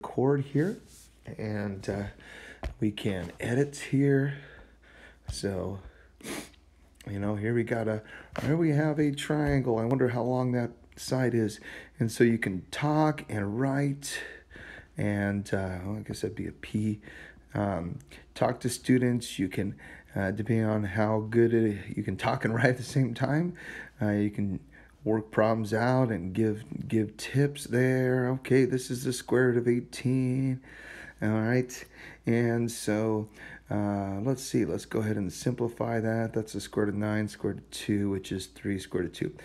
record here and uh, we can edit here. So, you know, here we got a, here we have a triangle. I wonder how long that side is. And so you can talk and write and uh, I guess that'd be a P. Um, talk to students. You can, uh, depending on how good it, you can talk and write at the same time. Uh, you can work problems out and give give tips there. Okay, this is the square root of 18. All right, and so uh, let's see. Let's go ahead and simplify that. That's the square root of 9 square root of 2, which is 3 square root of 2.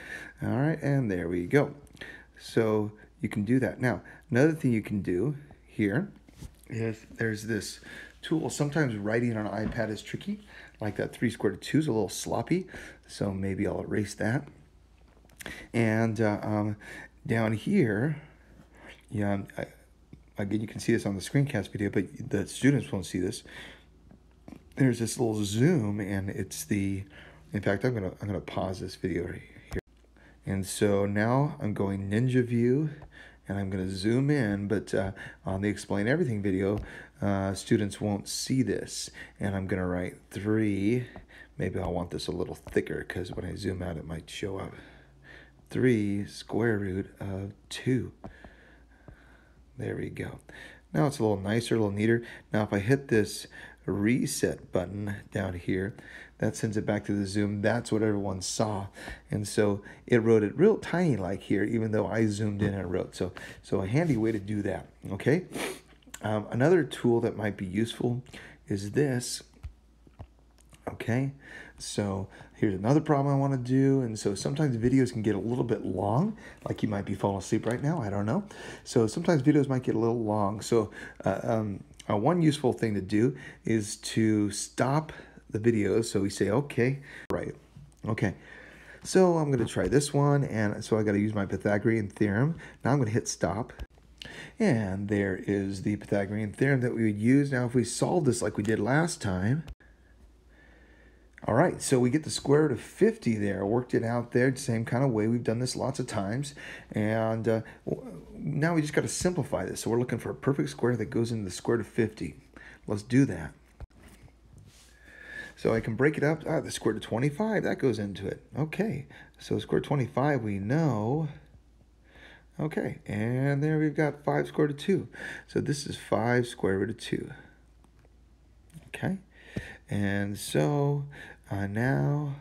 All right, and there we go. So you can do that. Now, another thing you can do here is there's this tool. Sometimes writing on an iPad is tricky, like that 3 square root of 2 is a little sloppy, so maybe I'll erase that. And uh, um, down here, yeah, I, again, you can see this on the screencast video, but the students won't see this. There's this little zoom, and it's the, in fact, I'm gonna I'm gonna pause this video right here. And so now I'm going Ninja View, and I'm gonna zoom in, but uh, on the Explain Everything video, uh, students won't see this. And I'm gonna write three, maybe I'll want this a little thicker, because when I zoom out, it might show up. 3 square root of 2. There we go. Now it's a little nicer, a little neater. Now if I hit this reset button down here, that sends it back to the zoom. That's what everyone saw. And so it wrote it real tiny like here, even though I zoomed in and wrote. So, so a handy way to do that, okay? Um, another tool that might be useful is this, okay? So here's another problem I want to do. And so sometimes videos can get a little bit long, like you might be falling asleep right now. I don't know. So sometimes videos might get a little long. So uh, um, uh, one useful thing to do is to stop the video. So we say, okay, right, okay. So I'm going to try this one. And so I got to use my Pythagorean theorem. Now I'm going to hit stop. And there is the Pythagorean theorem that we would use. Now, if we solve this like we did last time, all right, so we get the square root of 50 there, worked it out there, same kind of way. We've done this lots of times. And uh, now we just got to simplify this. So we're looking for a perfect square that goes into the square root of 50. Let's do that. So I can break it up. Ah, the square root of 25, that goes into it. Okay, so square root of 25, we know. Okay, and there we've got 5 square root of 2. So this is 5 square root of 2. Okay, and so uh, now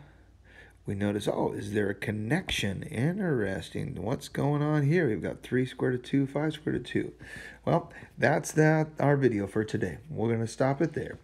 we notice, oh, is there a connection? Interesting. What's going on here? We've got 3 squared root of 2, 5 squared root of 2. Well, that's that our video for today. We're going to stop it there.